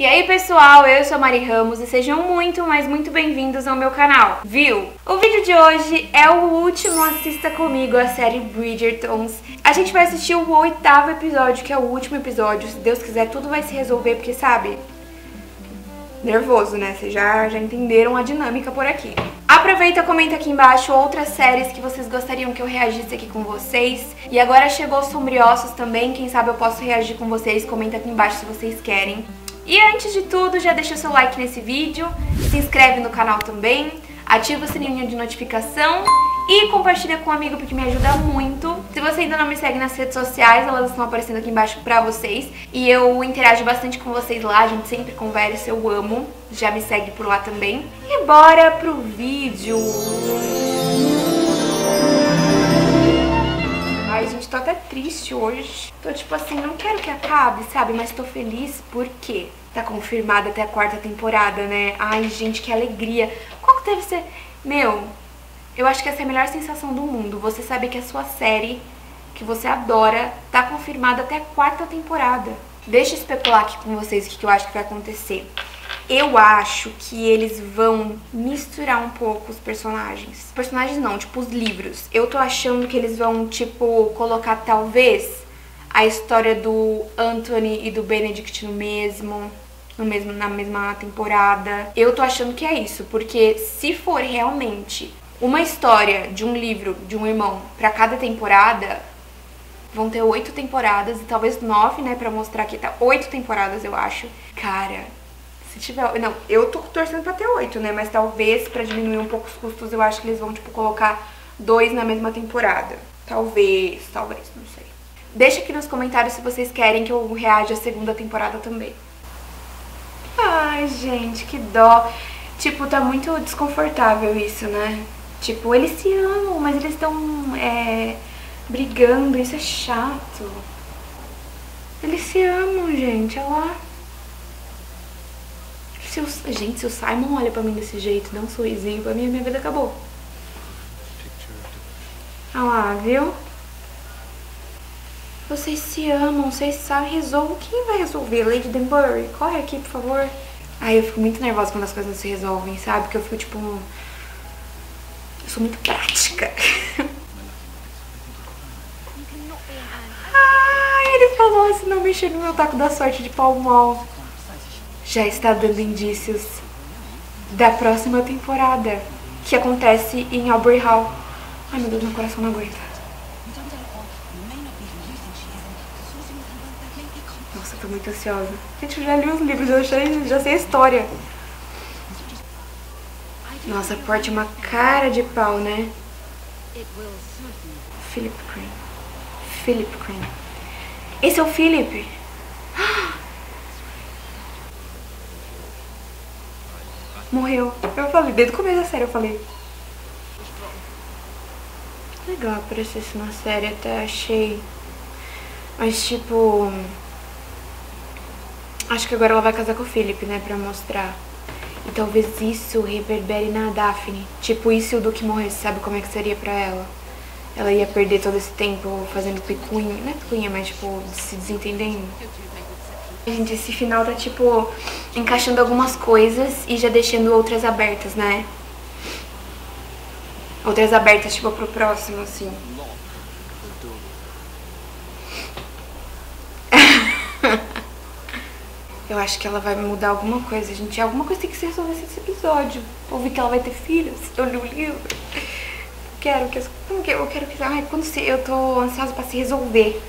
E aí pessoal, eu sou Mari Ramos e sejam muito, mas muito bem-vindos ao meu canal, viu? O vídeo de hoje é o último Assista Comigo, a série Bridgertons. A gente vai assistir o oitavo episódio, que é o último episódio. Se Deus quiser, tudo vai se resolver, porque sabe... Nervoso, né? Vocês já, já entenderam a dinâmica por aqui. Aproveita, comenta aqui embaixo outras séries que vocês gostariam que eu reagisse aqui com vocês. E agora chegou Sombriossos também, quem sabe eu posso reagir com vocês. Comenta aqui embaixo se vocês querem. E antes de tudo, já deixa o seu like nesse vídeo, se inscreve no canal também, ativa o sininho de notificação e compartilha com um amigo porque me ajuda muito. Se você ainda não me segue nas redes sociais, elas estão aparecendo aqui embaixo pra vocês. E eu interajo bastante com vocês lá, a gente sempre conversa, eu amo. Já me segue por lá também. E bora pro vídeo! Ai, gente, tô até triste hoje. Tô tipo assim, não quero que acabe, sabe? Mas tô feliz porque tá confirmada até a quarta temporada, né? Ai, gente, que alegria. Qual que deve ser... Meu, eu acho que essa é a melhor sensação do mundo. Você saber que a sua série, que você adora, tá confirmada até a quarta temporada. Deixa eu especular aqui com vocês o que eu acho que vai acontecer. Eu acho que eles vão misturar um pouco os personagens. Personagens não, tipo os livros. Eu tô achando que eles vão, tipo, colocar talvez a história do Anthony e do Benedict no mesmo, no mesmo na mesma temporada. Eu tô achando que é isso, porque se for realmente uma história de um livro de um irmão para cada temporada, vão ter oito temporadas e talvez nove, né, para mostrar que tá oito temporadas, eu acho. Cara, se tiver, não, eu tô torcendo para ter oito, né, mas talvez para diminuir um pouco os custos, eu acho que eles vão tipo colocar dois na mesma temporada. Talvez, talvez, não sei. Deixa aqui nos comentários se vocês querem que eu reaja à segunda temporada também. Ai, gente, que dó. Tipo, tá muito desconfortável isso, né? Tipo, eles se amam, mas eles estão é, brigando, isso é chato. Eles se amam, gente, olha lá. Se o, gente, se o Simon olha pra mim desse jeito, dá um sorrisinho pra mim, a minha vida acabou. Olha lá, viu? Vocês se amam, vocês sabem, resolvam. Quem vai resolver? Lady Denbury? Corre aqui, por favor. Ai, eu fico muito nervosa quando as coisas não se resolvem, sabe? Porque eu fico tipo... Eu sou muito prática. Ai, ele falou se não mexer no meu taco da sorte de pau mal. Já está dando indícios da próxima temporada, que acontece em Aubrey Hall. Ai, meu Deus, meu coração não aguenta. Nossa, eu tô muito ansiosa. Gente, eu já li os livros, eu já, já sei a história. Nossa, porte uma cara de pau, né? Philip Crane. Philip Crane. Esse é o Philip. Morreu. Eu falei, desde o começo da série eu falei. Legal aparecer isso na série, até achei. Mas tipo... Acho que agora ela vai casar com o Philip, né, pra mostrar. E talvez isso reverbere na Daphne. Tipo, e o Duque morresse, sabe como é que seria pra ela? Ela ia perder todo esse tempo fazendo picuinha. Não é picuinha, mas tipo, se desentendendo. Gente, esse final tá tipo, encaixando algumas coisas e já deixando outras abertas, né? Outras abertas, tipo, pro próximo, assim. Eu acho que ela vai mudar alguma coisa, gente. Alguma coisa tem que se resolver nesse episódio. Ouvi que ela vai ter filhos. Eu li o livro. Quero que... Como que eu quero que... Ai, quando se... Eu tô ansiosa pra se resolver.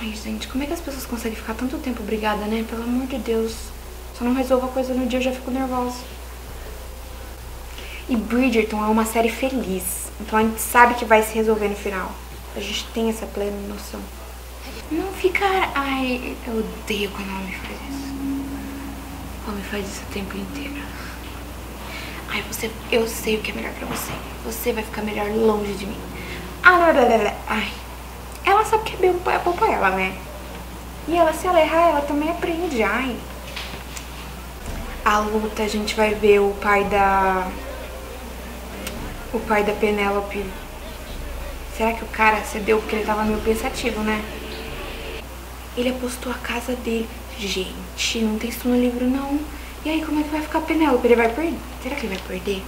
Ai, gente, como é que as pessoas conseguem ficar tanto tempo brigada, né? Pelo amor de Deus. Eu não resolvo a coisa no dia, eu já fico nervosa. E Bridgerton é uma série feliz. Então a gente sabe que vai se resolver no final. A gente tem essa plena noção. Não ficar... Ai, eu odeio quando ela me faz isso. Ela me faz isso o tempo inteiro. Ai, você... Eu sei o que é melhor pra você. Você vai ficar melhor longe de mim. Ah. Ai. Ela sabe que é bom pra, bom pra ela, né? E ela, se ela errar, ela também aprende. Ai. A luta, a gente vai ver o pai da... O pai da Penélope. Será que o cara cedeu porque ele tava meio pensativo, né? Ele apostou a casa dele. Gente, não tem isso no livro, não. E aí, como é que vai ficar a Penélope? Ele vai perder? Será que ele vai perder?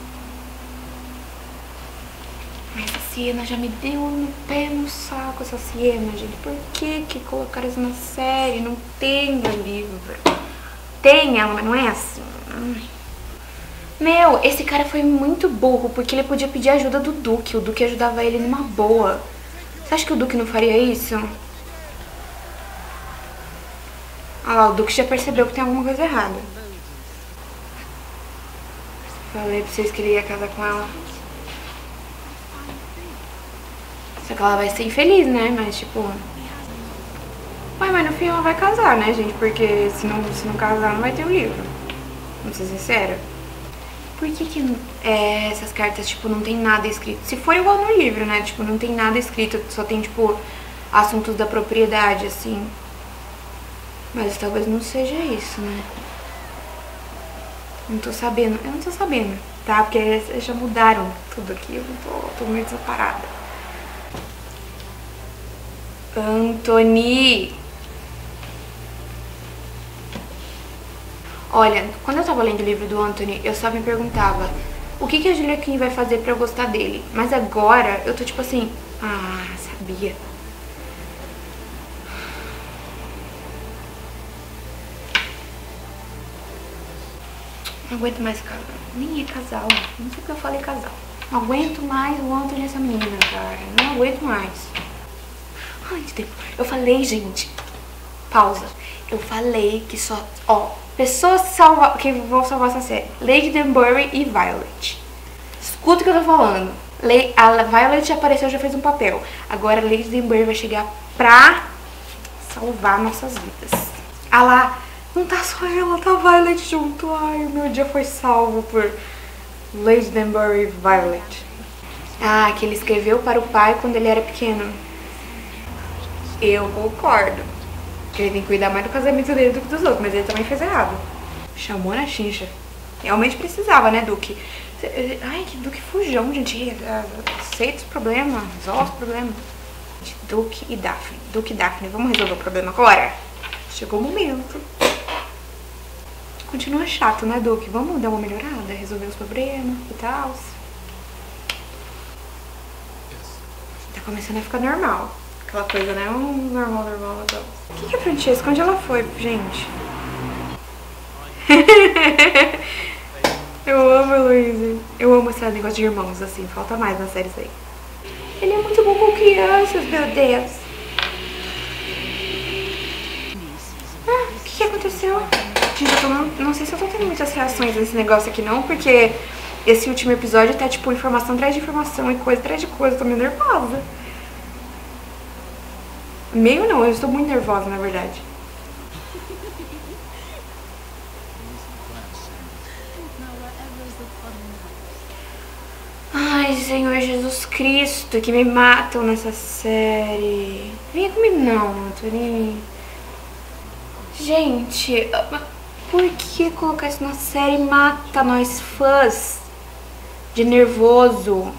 Essa Siena já me deu no pé no saco, essa Siena, gente. Por que que colocaram isso na série? Não tem no livro. Tem ela, mas não é assim. Meu, esse cara foi muito burro, porque ele podia pedir ajuda do Duque. O Duque ajudava ele numa boa. Você acha que o Duque não faria isso? Olha lá, o Duque já percebeu que tem alguma coisa errada. Falei pra vocês que ele ia casar com ela. Só que ela vai ser infeliz, né? Mas tipo. Ué, mas no fim ela vai casar, né, gente? Porque se não, se não casar não vai ter o um livro. Vamos ser sincera. Por que, que é, essas cartas, tipo, não tem nada escrito? Se for igual no livro, né? Tipo, não tem nada escrito, só tem, tipo, assuntos da propriedade, assim. Mas talvez não seja isso, né? Não tô sabendo. Eu não tô sabendo, tá? Porque eles já mudaram tudo aqui. Eu tô, tô muito desaparada. Anthony! Olha, quando eu tava lendo o livro do Anthony, eu só me perguntava o que, que a Julia Kim vai fazer pra eu gostar dele. Mas agora eu tô tipo assim, ah, sabia. Não aguento mais casal. Nem é casal. Não sei porque eu falei casal. Não aguento mais o Anthony e essa menina, cara. Não aguento mais. Ai, eu falei, gente. Pausa. Eu falei que só. Ó, pessoas salva, que vão salvar essa série: Lady Danbury e Violet. Escuta o que eu tô falando. A Violet apareceu já fez um papel. Agora a Lady Danbury vai chegar pra salvar nossas vidas. Ah lá, não tá só ela, tá Violet junto. Ai, o meu dia foi salvo por Lady Danbury e Violet. Ah, que ele escreveu para o pai quando ele era pequeno. Eu concordo. Que ele tem que cuidar mais do casamento dele do que dos outros, mas ele também fez errado. Chamou na chincha. Realmente precisava, né, Duque? Ai, que Duque fujão, gente. Aceita os problemas, resolve os problemas. Duque e Daphne. Duque e Daphne, vamos resolver o problema agora? Chegou o momento. Continua chato, né, Duque? Vamos dar uma melhorada, resolver os problemas e tal. Tá começando a ficar normal. Aquela coisa, né? Um normal, normal, então. O que, que é Francesca? Onde ela foi, gente? Eu amo a Luísa. Eu amo esse negócio de irmãos, assim. Falta mais na série isso aí. Ele é muito bom com crianças, meu Deus. Ah, o que, que aconteceu? Gente, eu tô, não, não sei se eu tô tendo muitas reações nesse negócio aqui não, porque esse último episódio tá, tipo, informação atrás de informação e coisa atrás de coisa. Eu tô meio nervosa. Meio não, eu estou muito nervosa, na verdade. Ai, Senhor Jesus Cristo, que me matam nessa série. Venha comigo não, Antônio. Gente, por que colocar isso na série mata nós fãs de nervoso?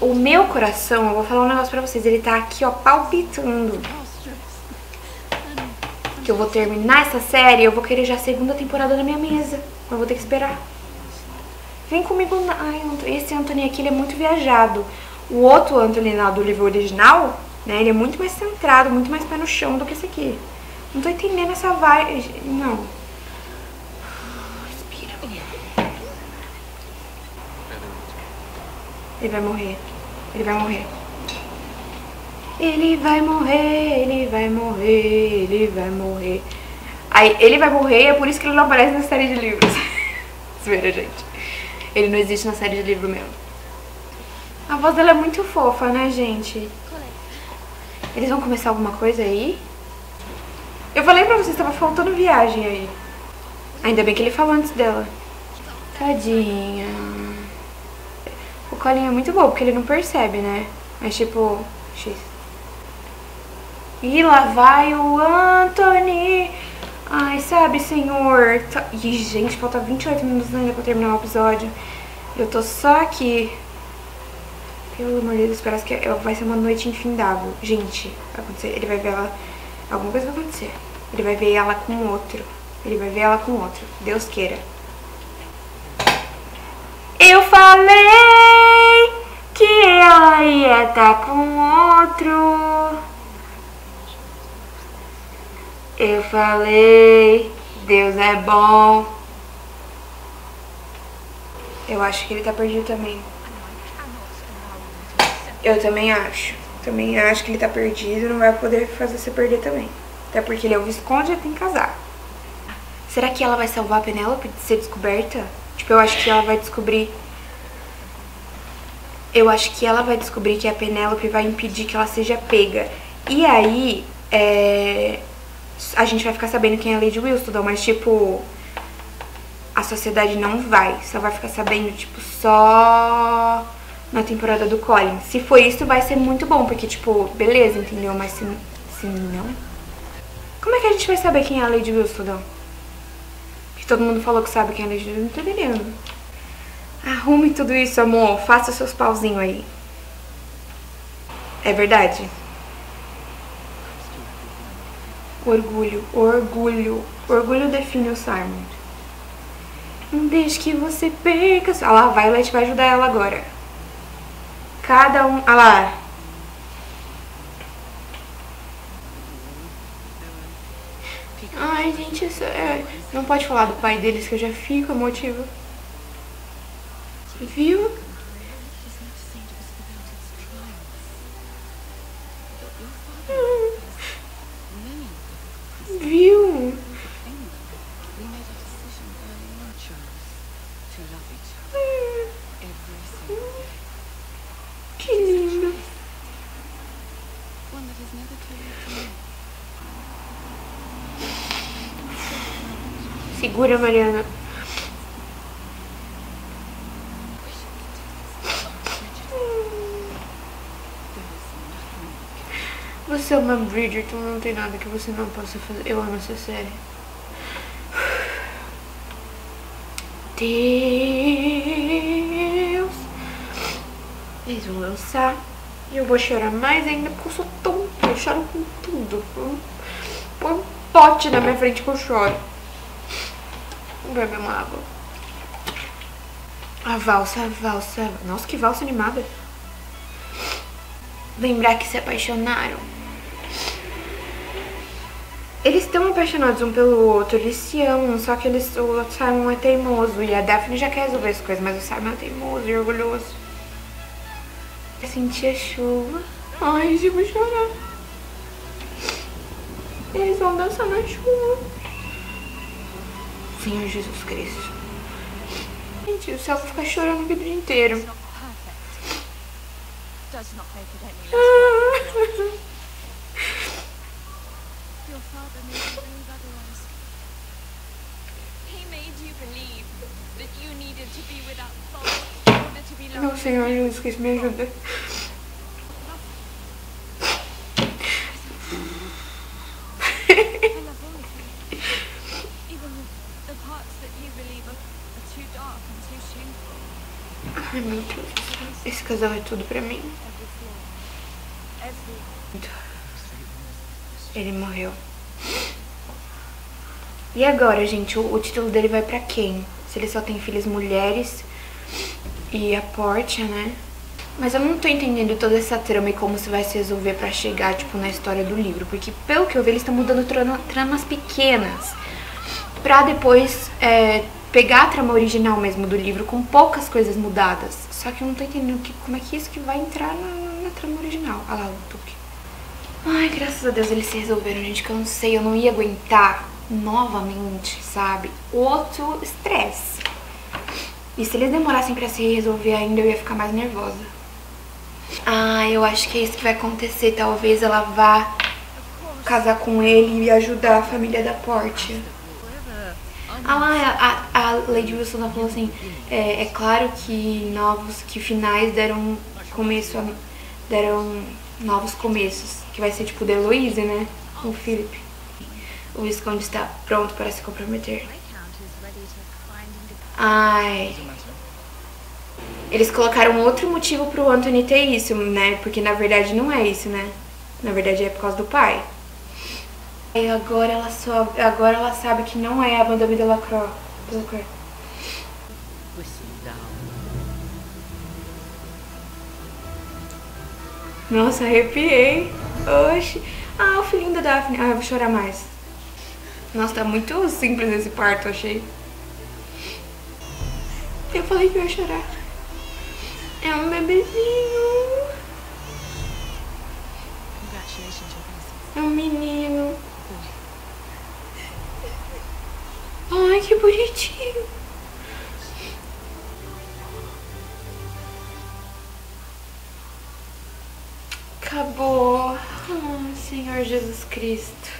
O meu coração, eu vou falar um negócio pra vocês, ele tá aqui, ó, palpitando. Que eu vou terminar essa série, eu vou querer já a segunda temporada na minha mesa. Eu vou ter que esperar. Vem comigo. Na... Ai, esse Anthony aqui, ele é muito viajado. O outro Anthony lá do livro original, né, ele é muito mais centrado, muito mais pé no chão do que esse aqui. Não tô entendendo essa vibe. Não. Respira. Ele vai morrer. Ele vai morrer. Ele vai morrer, ele vai morrer, ele vai morrer. Aí, ele vai morrer e é por isso que ele não aparece na série de livros. Zoeira, gente. Ele não existe na série de livro mesmo. A voz dela é muito fofa, né, gente? Eles vão começar alguma coisa aí? Eu falei pra vocês, tava faltando viagem aí. Ainda bem que ele falou antes dela. Tadinha. O colinho é muito bom, porque ele não percebe, né? Mas tipo, X. E lá vai o Anthony. Ai, sabe, senhor. Tá... Ih, gente, falta 28 minutos ainda pra terminar o episódio. Eu tô só aqui. Pelo amor de Deus, parece que vai ser uma noite infindável. Gente, vai acontecer. Ele vai ver ela Alguma coisa vai acontecer. Ele vai ver ela com outro. Ele vai ver ela com outro. Deus queira. Eu falei que ela ia estar com outro. Eu falei, Deus é bom. Eu acho que ele tá perdido também. Eu também acho. Também acho que ele tá perdido, não vai poder fazer você perder também. Até porque ele é o Visconde e tem que casar. Será que ela vai salvar a Penélope de ser descoberta? Tipo, eu acho que ela vai descobrir... Eu acho que ela vai descobrir que a Penélope vai impedir que ela seja pega. E aí, é... A gente vai ficar sabendo quem é a Lady Wilson, mas tipo a sociedade não vai. Só vai ficar sabendo, tipo, só na temporada do Colin. Se for isso, vai ser muito bom, porque, tipo, beleza, entendeu? Mas se, se não... Como é que a gente vai saber quem é a Lady Wilson, Que todo mundo falou que sabe quem é a Lady Wilson, não tô entendendo. Arrume tudo isso, amor. Faça seus pauzinhos aí. É verdade? Orgulho, orgulho. Orgulho define o Simon. Deixe que você perca. Olha lá, a Violet vai ajudar ela agora. Cada um. Olha lá. Ai, gente, isso é... não pode falar do pai deles que eu já fico emotiva. Viu? Segura, Mariana. Você é uma Bridgerton, não tem nada que você não possa fazer. Eu amo essa série. Deus. Eles vão lançar. E eu vou chorar mais ainda porque eu sou tonta. Eu choro com tudo. Põe um pote na minha frente que eu choro. Vou beber uma água. A valsa, a valsa. Nossa, que valsa animada. Lembrar que se apaixonaram. Eles estão apaixonados um pelo outro, eles se amam, só que eles, o Simon é teimoso e a Daphne já quer resolver as coisas, mas o Simon é teimoso e orgulhoso. Eu senti a chuva. Ai, eu vou chorar. Eles vão dançar na chuva. Senhor Jesus Cristo. Gente, o céu vai ficar chorando o vídeo inteiro. Meu Senhor Jesus Cristo, me ajuda. Deus. Esse casal é tudo pra mim. Ele morreu. E agora, gente? O, o título dele vai pra quem? Se ele só tem filhas mulheres e a Portia, né? Mas eu não tô entendendo toda essa trama e como se vai se resolver pra chegar, tipo, na história do livro. Porque, pelo que eu vi, eles estão mudando tramas pequenas. Pra depois é, pegar a trama original mesmo do livro com poucas coisas mudadas. Só que eu não tô entendendo que, como é que isso que vai entrar na, na trama original. Olha lá o Tuque. Ai, graças a Deus eles se resolveram, gente, que eu não sei, eu não ia aguentar novamente, sabe? Outro estresse. E se eles demorassem pra se resolver ainda, eu ia ficar mais nervosa. Ah, eu acho que é isso que vai acontecer. Talvez ela vá casar com ele e ajudar a família da Porte. Ah lá, a, a Lady Wilson falou assim, é, é, claro que novos, que finais deram começo, a, deram novos começos, que vai ser tipo de Heloise, né, o Philip. O Visconde está pronto para se comprometer. Ai... Eles colocaram outro motivo pro Anthony ter isso, né, porque na verdade não é isso, né, na verdade é por causa do pai. E agora ela só, agora ela sabe que não é a Madame Delacroix. Delacroix. Nossa, arrepiei. Oxi. Ah, o filhinho da Daphne. Ah, eu vou chorar mais. Nossa, tá muito simples esse parto, achei. Eu falei que eu ia chorar. É um bebezinho. É um menino. Ai, que bonitinho. Acabou. Oh, Senhor Jesus Cristo.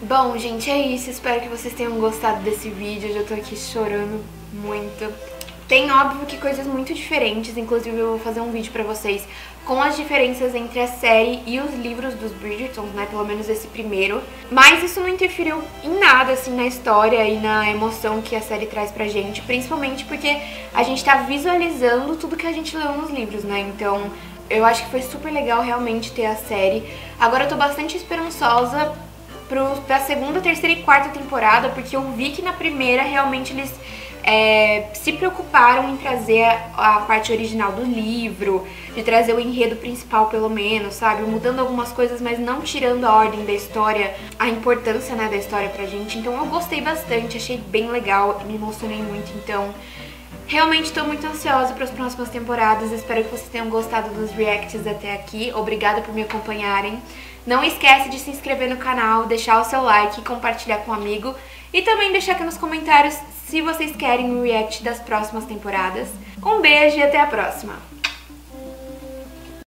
Bom, gente, é isso. Espero que vocês tenham gostado desse vídeo. Eu já tô aqui chorando muito. Tem, óbvio, que coisas muito diferentes, inclusive eu vou fazer um vídeo pra vocês com as diferenças entre a série e os livros dos Bridgertons, né, pelo menos esse primeiro. Mas isso não interferiu em nada, assim, na história e na emoção que a série traz pra gente, principalmente porque a gente tá visualizando tudo que a gente leu nos livros, né, então eu acho que foi super legal realmente ter a série. Agora eu tô bastante esperançosa pro, pra segunda, terceira e quarta temporada, porque eu vi que na primeira realmente eles é, se preocuparam em trazer a, a, parte original do livro, de trazer o enredo principal pelo menos, sabe? Mudando algumas coisas, mas não tirando a ordem da história, a importância né, da história pra gente. Então eu gostei bastante, achei bem legal, me emocionei muito, então... Realmente estou muito ansiosa para as próximas temporadas, espero que vocês tenham gostado dos reacts até aqui, obrigada por me acompanharem. Não esquece de se inscrever no canal, deixar o seu like, compartilhar com um amigo e também deixar aqui nos comentários se vocês querem o react das próximas temporadas. Um beijo e até a próxima!